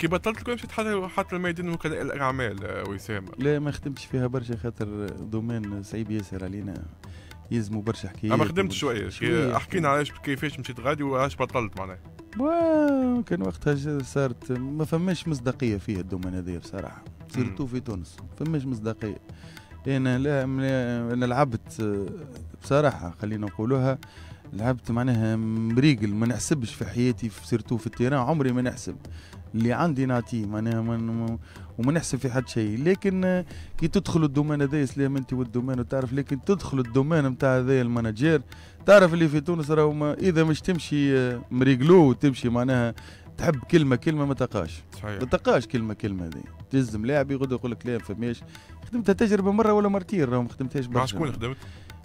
كي بطلت الكل مشيت حتى حتى الميدان وكلاء الأعمال آه، وسام لا ما خدمتش فيها برشا خاطر domaine صعيب ياسر علينا يلزموا برشا حكايات ما خدمت شوية شوية. احكينا علاش كيفاش مشيت غادي وعلاش بطلت معناها. كان وقتها صارت ما فماش مصداقية فيه ال domaine هذايا بصراحة. surtout في تونس ما فماش مصداقية. أنا لا أنا لعبت آه، بصراحة خلينا نقولوها لعبت معناها مريقل ما نحسبش في حياتي في surtout في ال terrain عمري ما نحسب. اللي عندي نعطيه معناها ما- ما- وما نحسب في حد شيء. لكن كي تدخل ال domaine هذايا سلام أنت وال domaine وتعرف لكن تدخل ال domaine نتاع هذايا ال manager تعرف اللي في تونس راهو إذا مش تمشي مريقلو وتمشي معناها تحب كلمة كلمة ما تلقاش صحيح. ما تلقاش كلمة كلمة هذه تلزم لاعب غدوة يقول لك لا ما فماش. خدمتها تجربة مرة ولا مرتين راهو ما خدمتهاش مع. شكون خدمت؟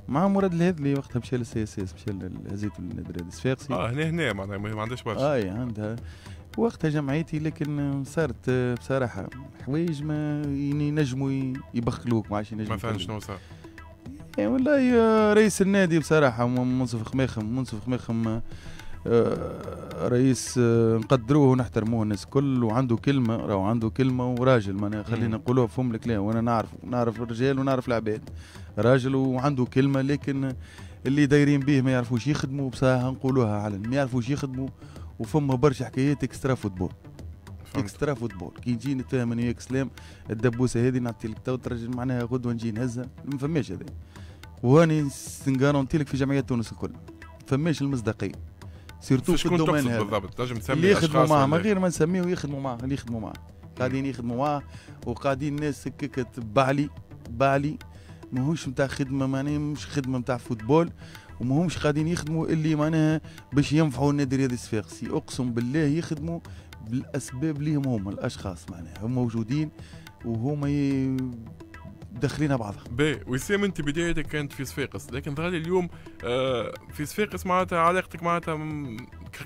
مع مراد الهذلي وقتها مشى لل CSS مشى لهزيت النادي الصفاقسي آه هنا هنا معناها ما عندهاش برشا اي عندها وقتها جمعيتي لكن صارت بصراحة حوايج ما ينجموا يبخلوك ما عادش ينجموا مثلا. شنو صار؟ يعني والله يا رئيس النادي بصراحة م- منصف خماخم منصف خماخم آه، رئيس آه، نقدروه ونحترموه. الناس الكل وعنده كلمة راهو عنده كلمة وراجل. معناها خلينا. نقولوها بفم الكلام. وأنا نعرف نعرف الرجال ونعرف العباد. راجل وعنده كلمة لكن اللي دايرين به ما يعرفوش يخدموا. بصراحة نقولوها علن ما يعرفوش يخدموا. وفما برشا حكايات extra football. extra football كي نجي نتفاهم أنا وياك سلام الدبوسة هذه نعطي لك تو ترجع معناها غدوة نجي نهزها. ما فماش هذا. وهاني نغارونتي لك في جمعيات تونس الكل. فماش المصداقية. surtout في ال domaine هذا. بالضبط؟ تنجم تسمي اللي يخدموا معاه من غير ما نسميه يخدموا معاه اللي يخدموا معاه. قاعدين يخدموا معاه وقاعدين ناس هكاك تبع لي تبع لي ماهوش نتاع خدمة معناها مش خدمة نتاع football وماهمش قاعدين يخدموا اللي معناها باش ينفعوا النادي الرياضي الصفاقسي أقسم بالله يخدموا بالأسباب ليهم هم الأشخاص معناها هم موجودين وهما ي... داخلين بعضها باهي وسام انت بدايتك كانت في صفاقس. لكن ظهر لي اليوم آه في صفاقس معناتها علاقتك معناتها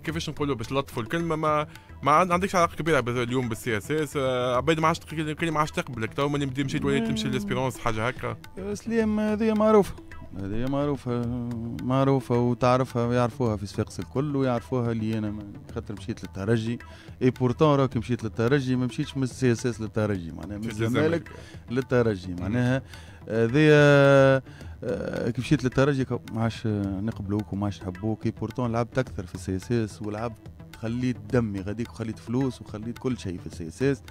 كيفاش نقولوا؟ باش نلطفوا الكلمة ما ما عن- عندكش علاقة كبيرة اليوم بال CSS آه، عباد ما عادش ما عادش تقبلك. تو ملي مشيت وليت تمشي لل Espérance حاجة هكا. سليم هذه معروفة. هذه معروفة معروفة وتعرفها ويعرفوها في صفاقس الكل ويعرفوها اللي أنا خاطر مشيت للترجي. et pourtant راك مشيت للترجي ما مشيتش من ال CSS للترجي. معناها من الزمالك للترجي. معناها هذه كي مشيت للترجي ما عادش نقبلوك وما عادش نحبوك et pourtant لعبت أكثر في ال CSS ولعبت خليت دمي غاديك وخليت فلوس وخليت كل شيء في ال CSS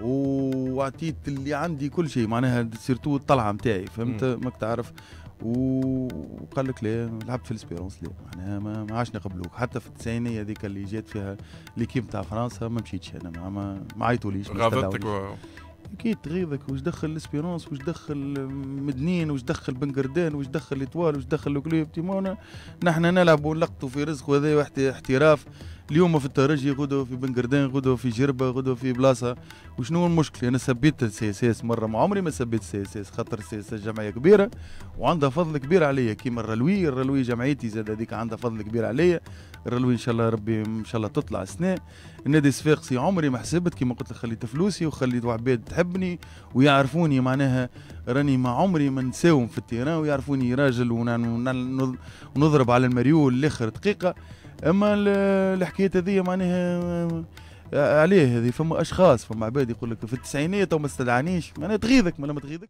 وعطيت اللي عندي كل شيء. معناها سيرتو الطلعة نتاعي فهمت؟ ماك تعرف. وقال لك لا لعبت في ال Espérance لا معناها ما, ما عادش نقبلوك. حتى في التسعينية هذيك اللي جات فيها l'équipe تاع فرنسا ما مشيتش أنا ما ما, ما عيطوليش غاضتك. أكيد تغيظك واش دخل ال Espérance؟ واش دخل مدنين؟ واش دخل بنقردان واش دخل l'Étoile واش دخل ال Club؟ تيمونا نحن نلعب ونلقطوا في رزق وهذا احتراف. اليوم في الترجي غدوة في بنقردان غدوة في جربة غدوة في بلاصة. وشنو المشكلة؟ أنا سبيت ال CSS مرة ما عمري ما سبيت ال CSS خاطر ال CSS جمعية كبيرة وعندها فضل كبير عليا. كيما ال Railway ال Railway جمعيتي زاد هذيك عندها فضل كبير عليا. ال Railway إن شاء الله ربي إن شاء الله تطلع السنة النادي الصفاقسي عمري ما حسبت كيما قلت لك خليت فلوسي وخليت عباد تحبني ويعرفوني معناها راني ما عمري ما نساوم في التيران ويعرفوني راجل ونضرب على المريول الآخر دقيقة. أما ال- الحكاية هذه معناها عليه هذه فما أشخاص فما عباد يقول لك في التسعينات وما استدعانيش معناها تغيظك ما تغيظك.